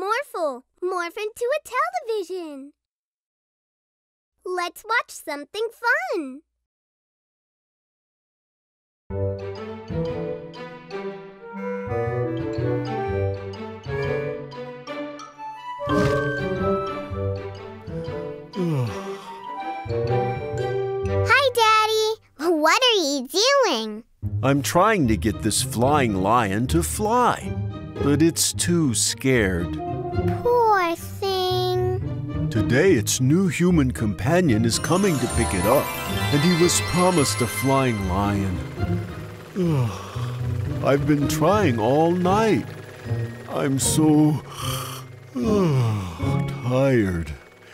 Morphle, morph into a television. Let's watch something fun. Hi, Daddy. What are you doing? I'm trying to get this flying lion to fly, but it's too scared. Poor thing. Today, its new human companion is coming to pick it up, and he was promised a flying lion. I've been trying all night. I'm so tired.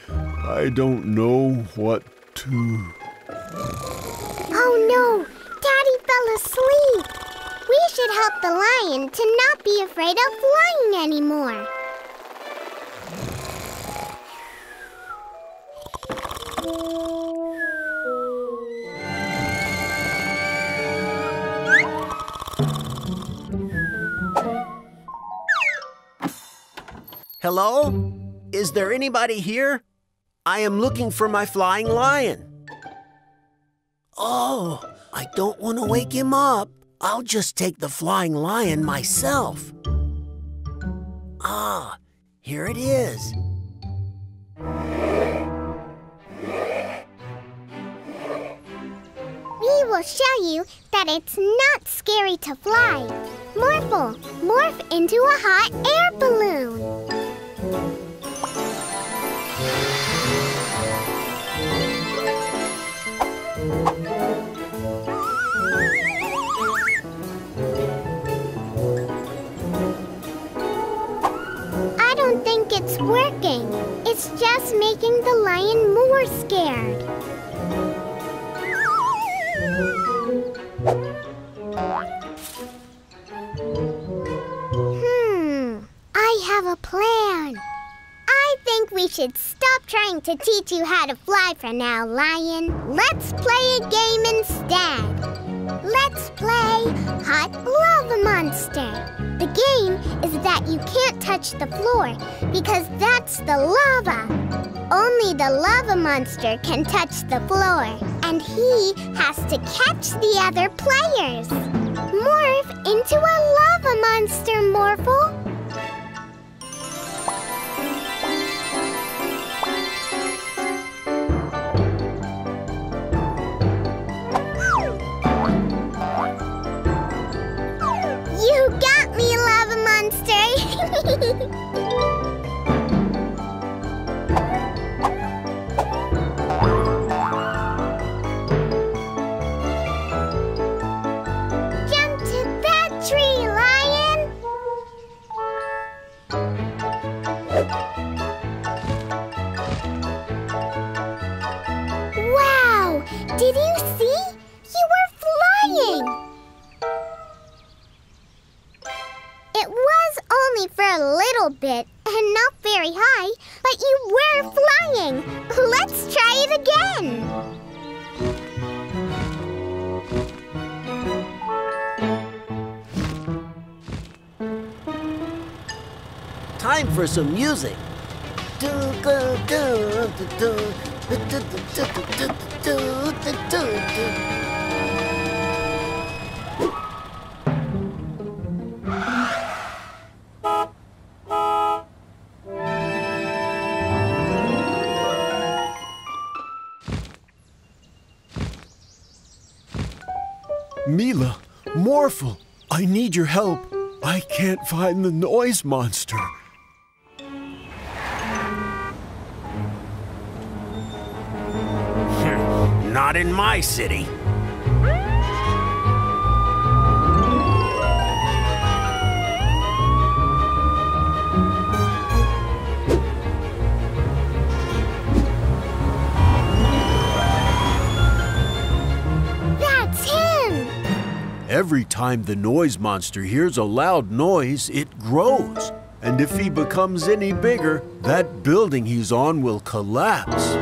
I don't know what to. Oh no, Daddy fell asleep. We should help the lion to not be afraid of flying anymore. Hello? Is there anybody here? I am looking for my flying lion. Oh, I don't want to wake him up. I'll just take the flying lion myself. Ah, here it is. We will show you that it's not scary to fly. Morphle, morph into a hot air balloon. I don't think it's working. It's just making the lion more scared. To fly for now, Lion. Let's play a game instead. Let's play Hot Lava Monster. The game is that you can't touch the floor because that's the lava. Only the lava monster can touch the floor, and he has to catch the other players. Morph into a lava monster, Morphle. 呵呵呵。Do, do. Mila, Morphle, I need your help. I can't find the noise monster. Not in my city. That's him. Every time the noise monster hears a loud noise, it grows. And if he becomes any bigger, that building he's on will collapse.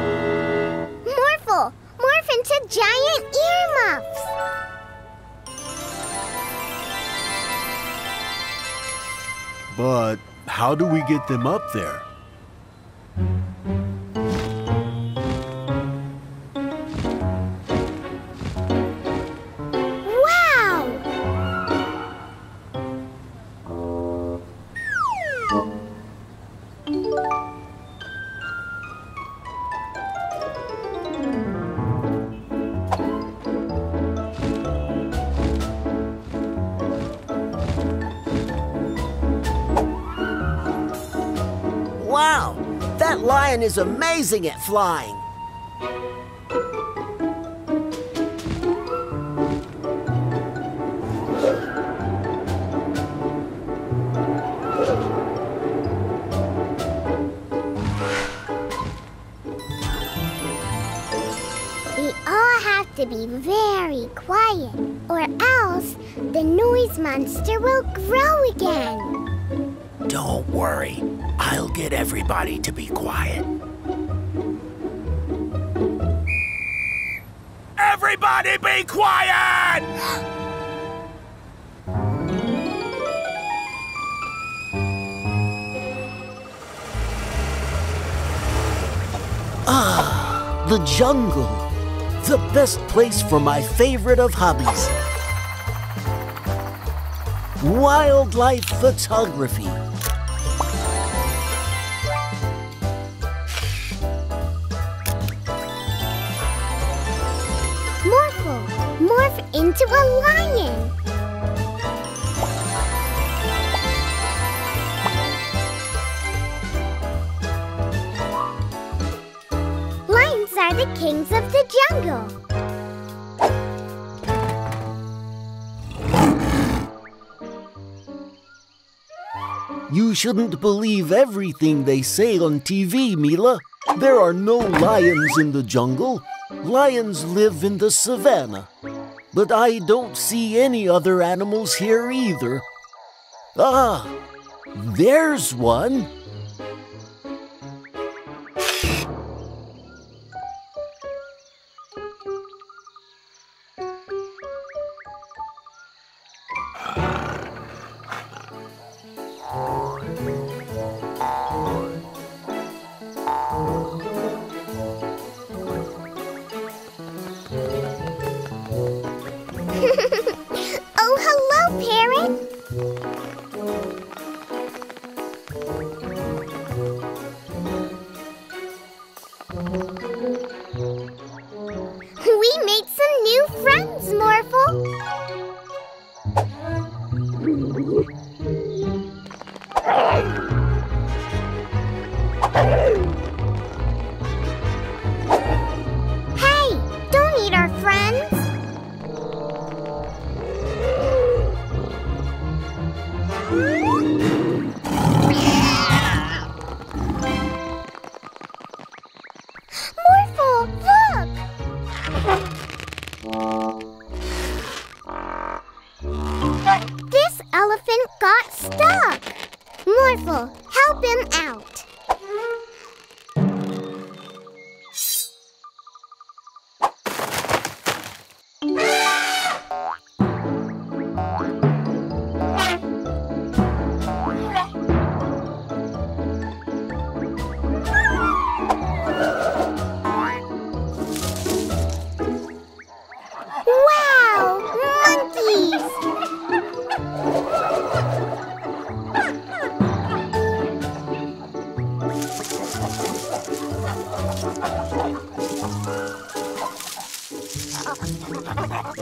Giant earmuffs. But how do we get them up there? Is amazing at flying. We all have to be very quiet, or else the noise monster will grow again. Don't worry. I'll get everybody to be quiet. Everybody be quiet! Ah, the jungle. The best place for my favorite of hobbies. Wildlife photography. Into a lion. Lions are the kings of the jungle. You shouldn't believe everything they say on TV, Mila. There are no lions in the jungle. Lions live in the savannah. But I don't see any other animals here either. Ah, there's one. Música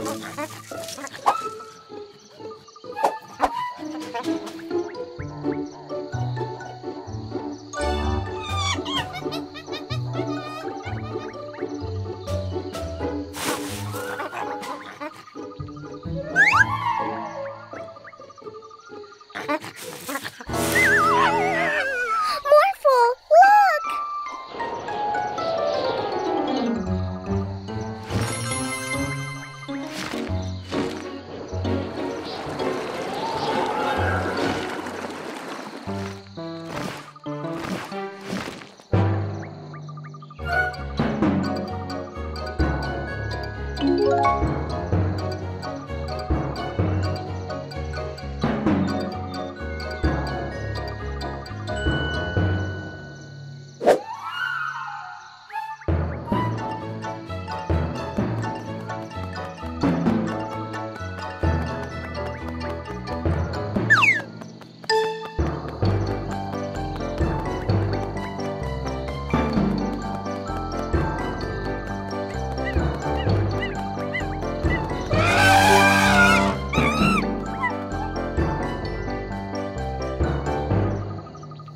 Okay.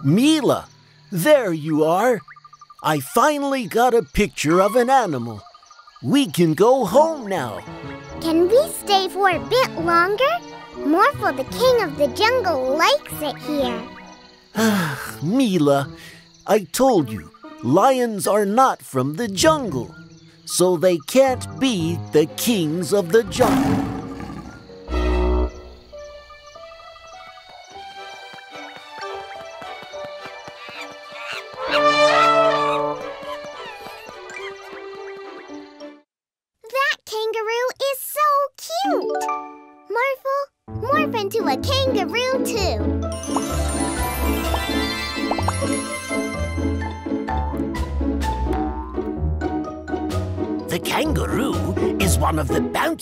Mila, there you are. I finally got a picture of an animal. We can go home now. Can we stay for a bit longer? Morphle, the king of the jungle, likes it here. Mila, I told you, lions are not from the jungle, so they can't be the kings of the jungle.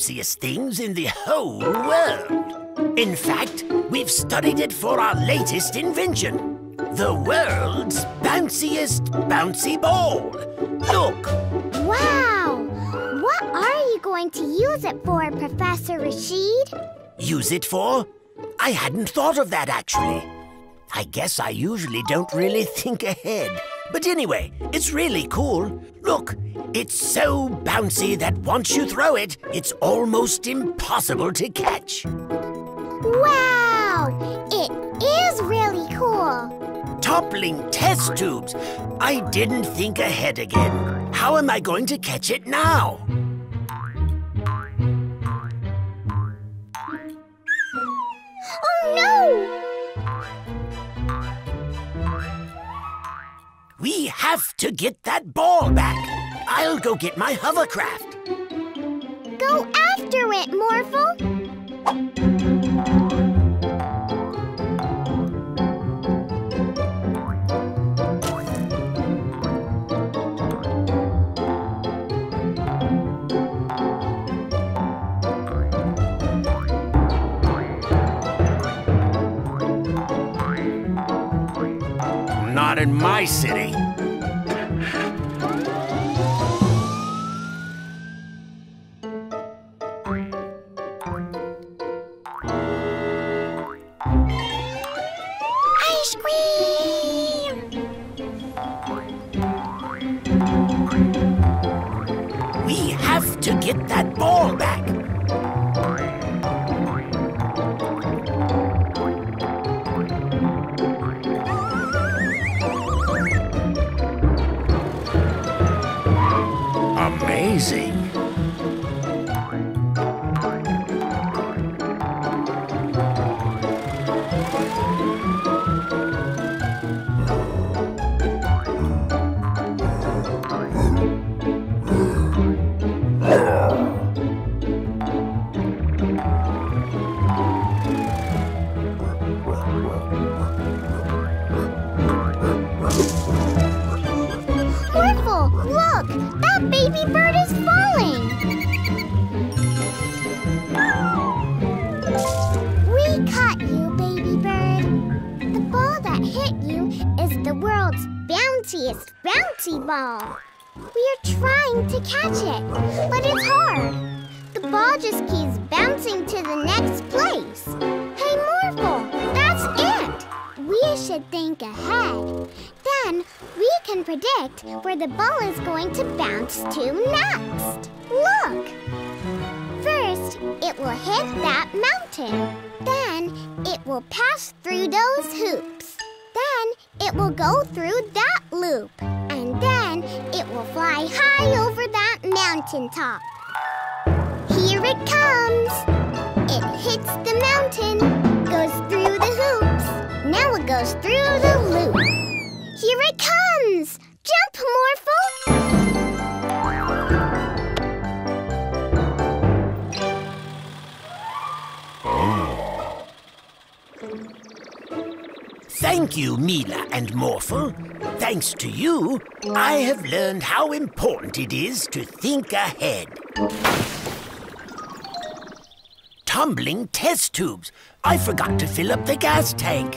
Bounciest things in the whole world. In fact, we've studied it for our latest invention. The world's bounciest bouncy ball. Look, Wow! What are you going to use it for, Professor Rashid? use it for? I hadn't thought of that actually. I guess I usually don't really think ahead. But anyway, it's really cool. Look, it's so bouncy that once you throw it, it's almost impossible to catch. Wow! It is really cool. Toppling test tubes. I didn't think ahead again. How am I going to catch it now? Oh no! We have to get that ball back. I'll go get my hovercraft. Go after it, Morphle! Not in my city. To bounce to next. Look! First, it will hit that mountain. Then, it will pass through those hoops. Then, it will go through that loop. And then, it will fly high over that mountaintop. Here it comes! It hits the mountain, goes through the hoops. Now it goes through the loop. Here it comes! Jump, Morphle! Thank you, Mila and Morphle. Thanks to you, I have learned how important it is to think ahead. Tumbling test tubes. I forgot to fill up the gas tank.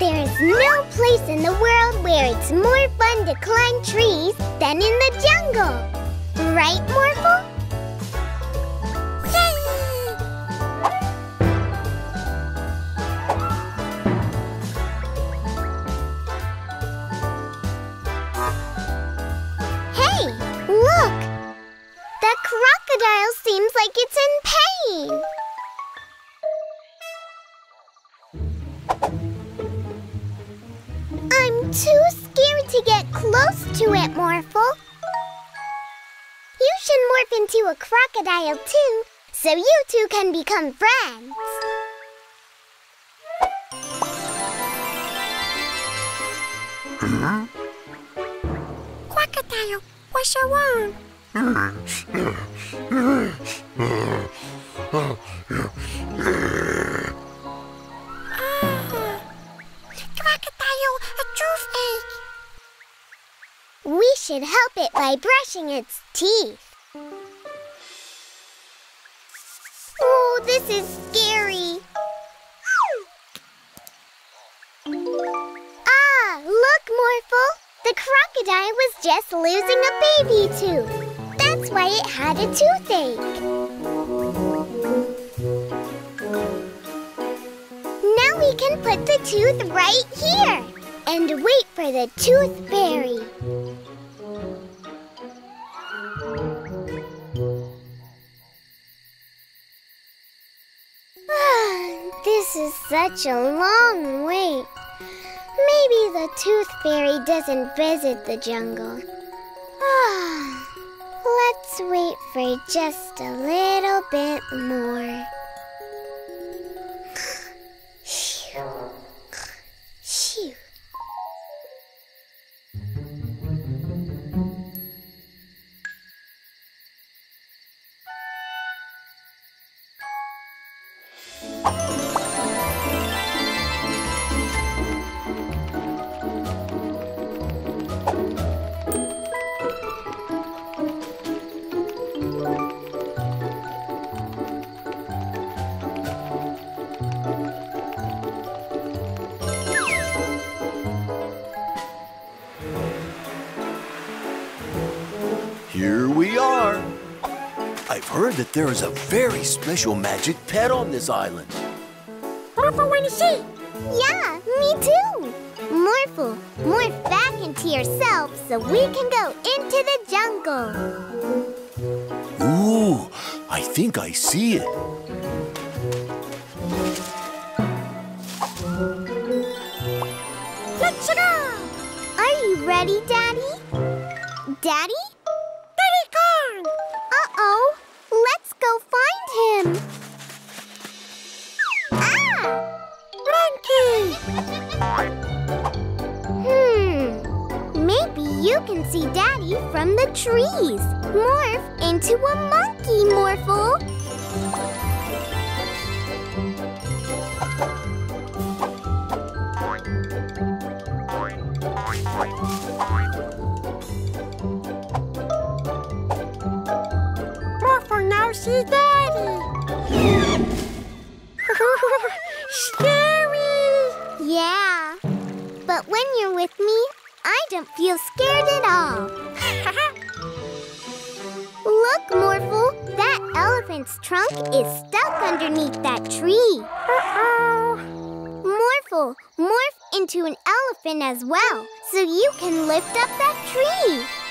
There is no place in the world where it's more fun to climb trees than in the jungle. Right, Morphle? Hey, look! The crocodile seems like it's in pain. I'm too scared to get close to it, Morphle. Should morph into a crocodile too, so you two can become friends. Crocodile, what's wrong? Ah, crocodile, a toothache. We should help it by brushing its teeth. This is scary. Ah, look, Morphle. The crocodile was just losing a baby tooth. That's why it had a toothache. Now we can put the tooth right here and wait for the tooth fairy. Is such a long wait. Maybe the tooth fairy doesn't visit the jungle. Ah, let's wait for just a little bit more. There is a very special magic pet on this island. Morphle wanna see. Yeah, me too. Morphle, morph back into yourself so we can go into the jungle. Ooh, I think I see it. Let's go. Are you ready? Daddy? Daddy can see Daddy from the trees. Morph into a monkey, Morphle. Morphle now see Daddy. Scary. Yeah. But when you're with me, I don't feel scared at all. Look, Morphle. That elephant's trunk is stuck underneath that tree. Uh-oh. Morphle, morph into an elephant as well, so you can lift up that tree.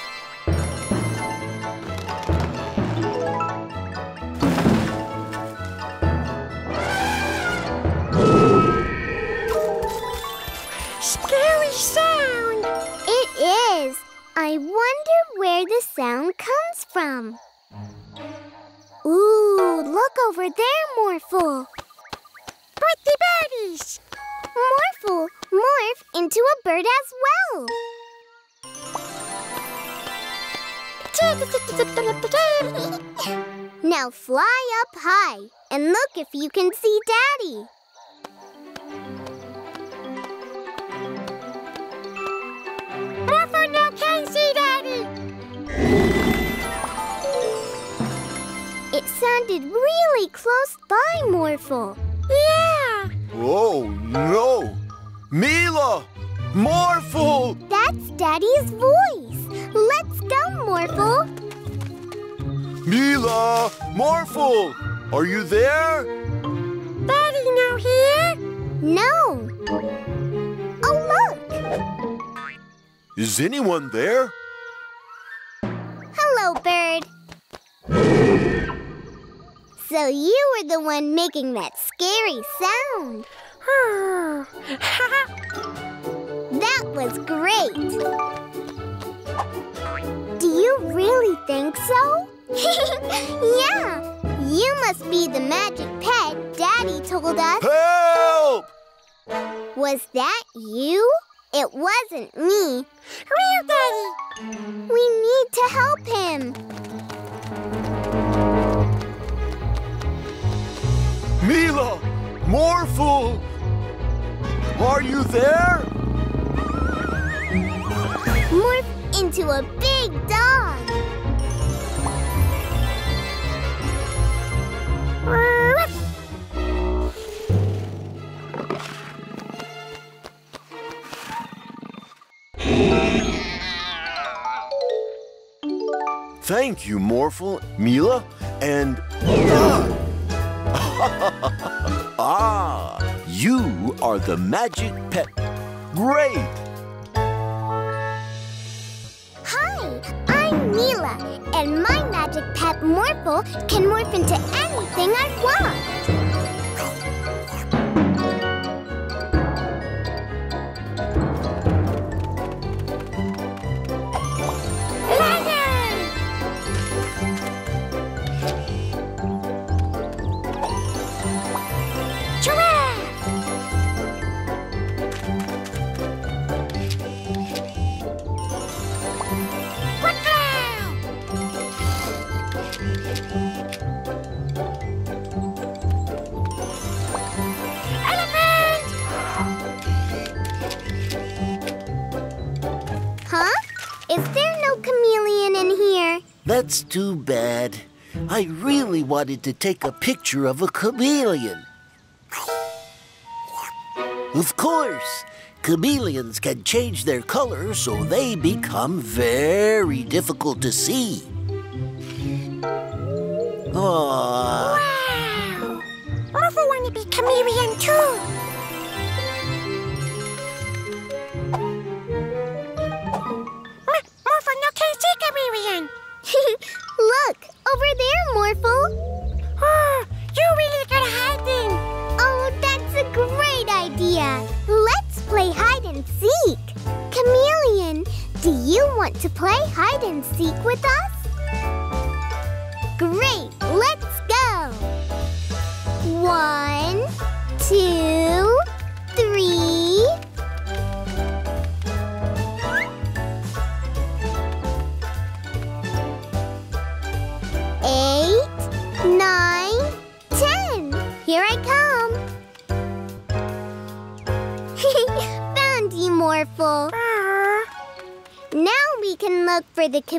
I wonder where the sound comes from. Ooh, look over there, Morphle. Pretty birdies. Morphle, morph into a bird as well. Now fly up high and look if you can see Daddy. Close by, Morphle. Yeah. Oh, no! Mila! Morphle! That's Daddy's voice. Let's go, Morphle. Mila! Morphle! Are you there? Daddy now here. No. Oh, look. Is anyone there? You were the one making that scary sound. That was great. Do you really think so? yeah. You must be the magic pet Daddy told us. Help! Was that you? It wasn't me. Real Daddy. We need to help him. Mila! Morphle! Are you there? Morph into a big dog. Thank you, Morphle, Mila, and. ah, Ah, you are the magic pet. Great! Hi, I'm Mila, and my magic pet Morphle can morph into anything I want. That's too bad. I really wanted to take a picture of a chameleon. Of course, chameleons can change their color so they become very difficult to see. Aww. Wow! Morphle want to be chameleon too.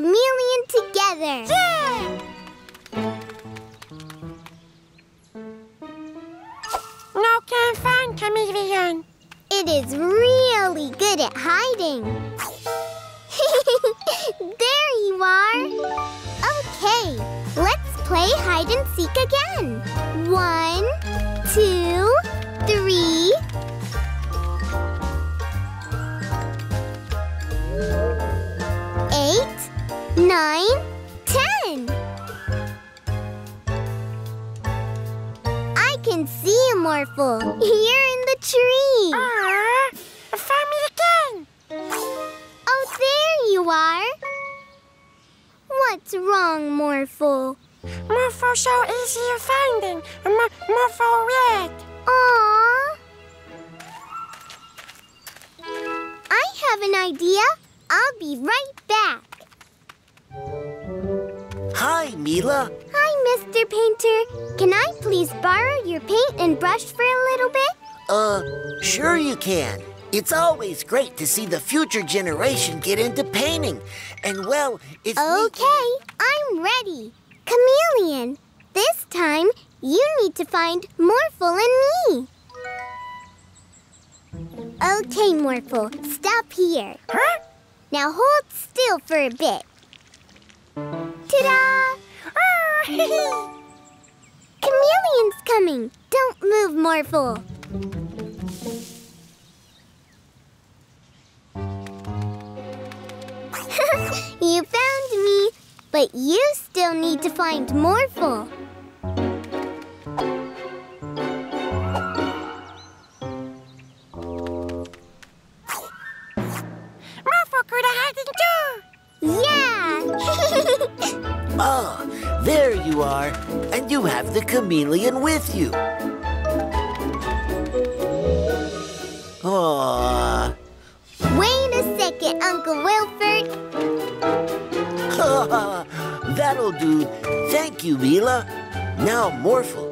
Chameleon together. yeah. No can find chameleon. It is really good at hiding. there you are. Okay, let's play hide and seek again. One, two, three. Nine, ten. I can see a Morphle here in the tree. Oh, find me again. Oh, there you are. What's wrong, Morphle? Morphle so easy of finding. Mo- Morphle red. Aww. I have an idea. I'll be right back. Hi, Mila. Hi, Mr. Painter. Can I please borrow your paint and brush for a little bit? Uh, sure you can. It's always great to see the future generation get into painting. And well, it's. Okay, I'm ready. Chameleon, this time you need to find Morphle and me. Okay, Morphle, stop here. Huh? Now hold still for a bit. Ta-da! Oh, Chameleon's coming. Don't move, Morphle. you found me, but you still need to find Morphle. Ah, you are, and you have the chameleon with you. Aww. Wait a second, Uncle Wilford. Ah, that'll do. Thank you, Mila. Now, Morphle,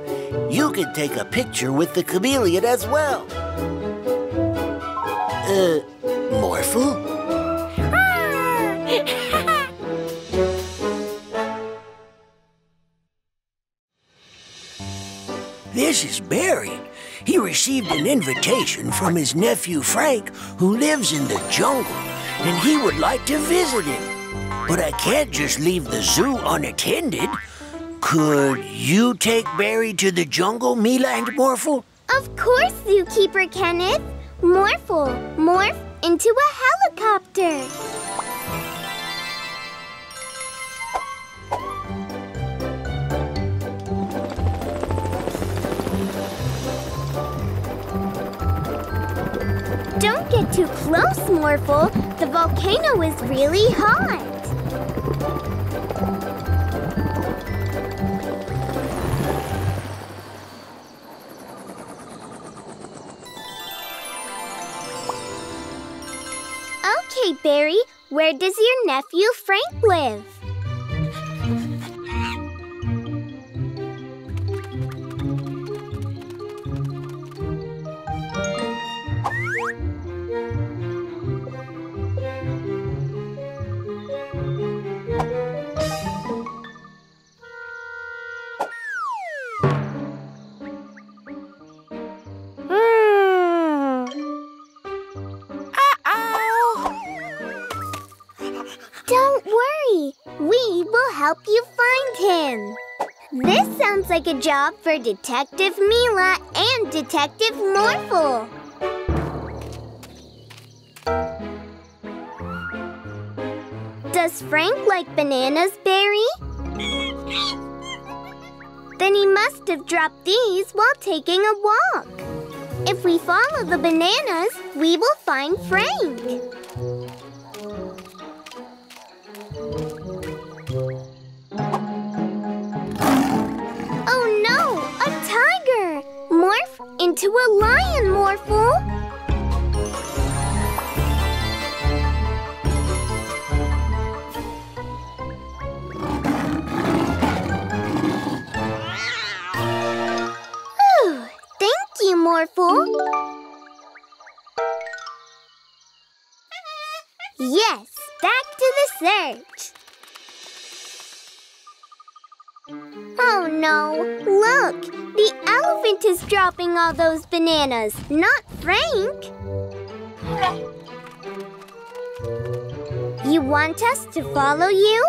you can take a picture with the chameleon as well. Uh, Morphle? Is Barry. He received an invitation from his nephew Frank, who lives in the jungle, and he would like to visit him. But I can't just leave the zoo unattended. Could you take Barry to the jungle, Mila and Morphle? Of course, Zookeeper Kenneth. Morphle, morph into a helicopter. Don't get too close, Morphle. The volcano is really hot. Okay, Barry, where does your nephew Frank live? Help you find him. This sounds like a job for Detective Mila and Detective Morphle. Does Frank like bananas, Barry? Then he must have dropped these while taking a walk. If we follow the bananas, we will find Frank. Into a lion, Morphle! Is dropping all those bananas, not Frank! You want us to follow you?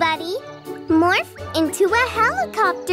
Everybody. Morph into a helicopter.